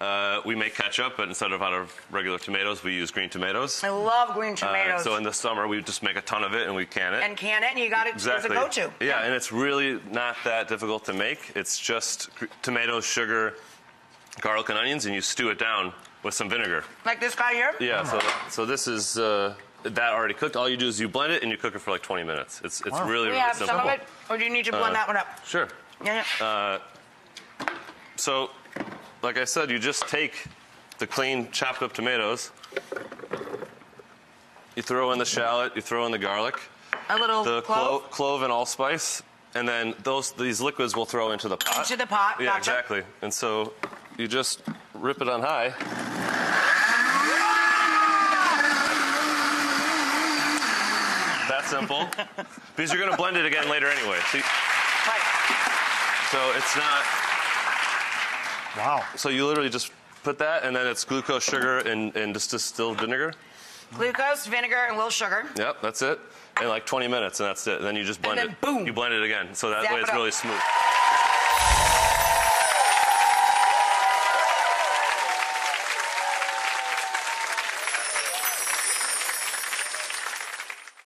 Uh, we make ketchup, but instead of out of regular tomatoes, we use green tomatoes. I love green Uh, tomatoes. so in the summer, we just make a ton of it and we can it. and can it, and you got it exactly. as a go-to. Yeah, and it's really not that difficult to make. It's just tomatoes, sugar, garlic, and onions, and you stew it down with some vinegar. Like this guy here? Yeah, so so this is uh, that already cooked. All you do is you blend it and you cook it for like 20 minutes. It's it's really we really have simple. some of it, or do you need to blend Uh, that one up? Sure. Yeah, yeah. So, like I said, you just take the clean chopped up tomatoes. You throw in the shallot. You throw in the garlic, a little the clove clo- clove and allspice, and then those these liquids we'll throw into the pot. into the pot. Yeah, gotcha. exactly. And so you just rip it on high. That simple. because you're going to blend it again later anyway. You- Right. so it's not. Wow. So you literally just put that, and then it's glucose, sugar, and, and just distilled vinegar. Glucose, vinegar, and a little sugar. Yep, that's it. In like 20 minutes, and that's it. And then you just blend then it. boom. You blend it again, so that Zap way it's up. really smooth.